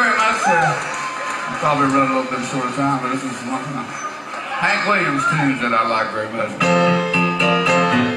very much. Uh, I probably run a little bit short of time, but this is one of Hank Williams tunes that I like very much.